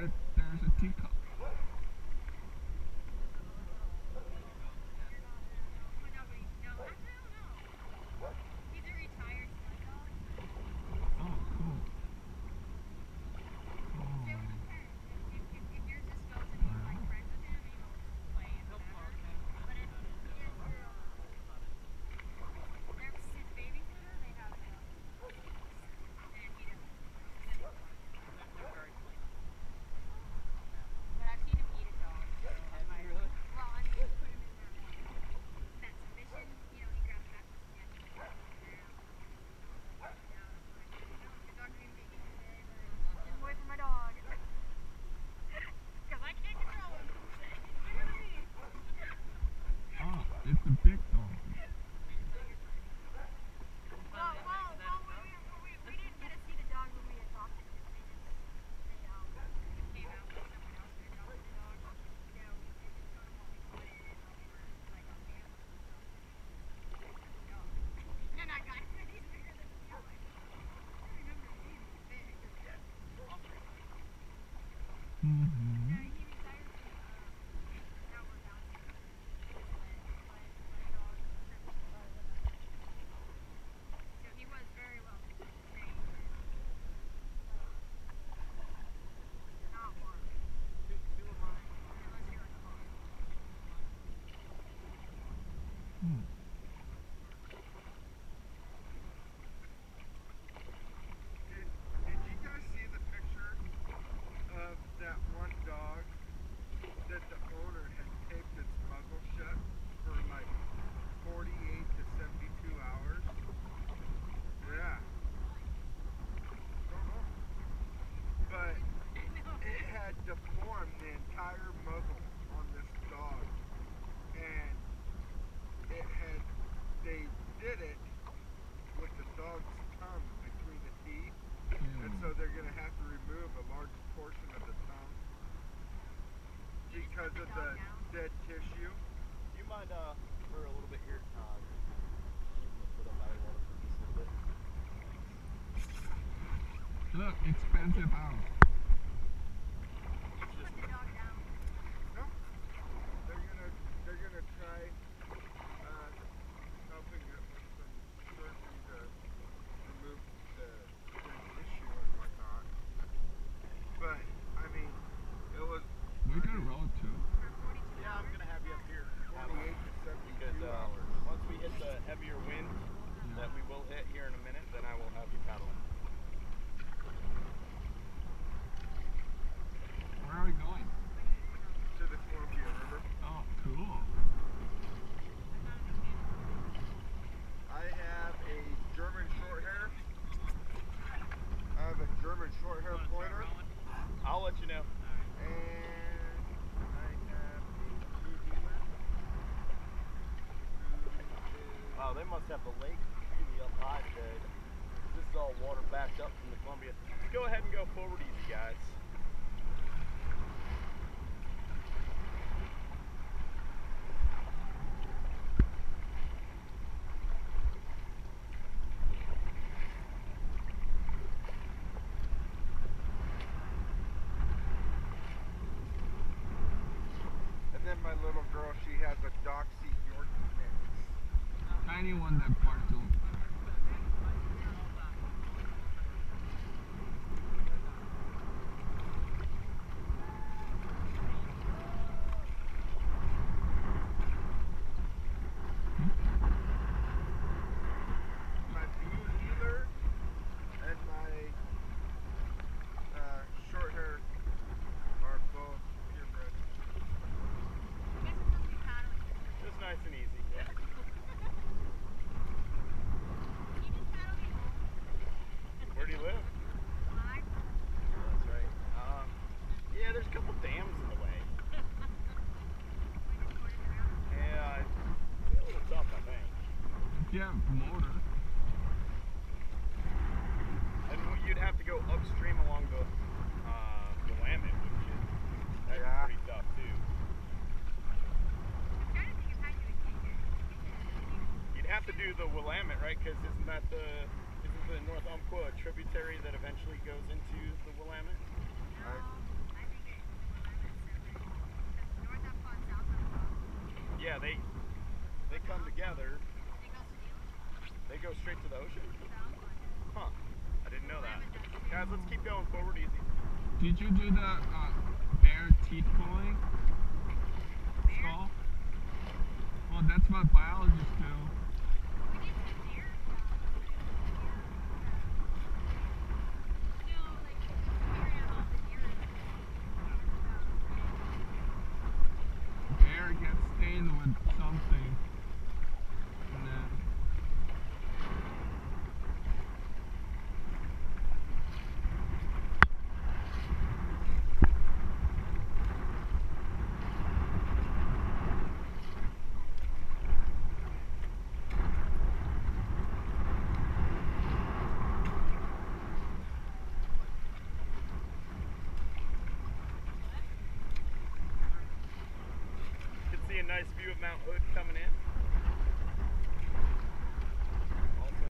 there, there's a teacup. because of the dead tissue. Do you mind uh, for a little bit here? Uh, Look, expensive house. that we will hit here in a minute, then I will have you paddling. Where are we going? To the Columbia River. Oh, cool. I have a German short hair. I have a German short hair pointer. I'll let you know. Wow, they must have the lake high today. This is all water backed up from the Columbia. Go ahead and go forward easy, guys. And then my little girl, she has a Doxy York mix. 91 that yeah, motor. And you'd have to go upstream along the, uh, the Willamette, which is that's yeah. pretty tough too. You'd have to do the Willamette, right? Because isn't that the isn't the North Umpqua tributary that eventually goes into the Willamette? Yeah, they Straight to the ocean. Huh. I didn't know that. Guys, let's keep going forward easy. Did you do the uh, bear teeth pulling skull? Well, that's what biologists do. We did some deer stuff. No, like figuring out the deer. Bear gets stained with something. And then You can see a nice view of Mount Hood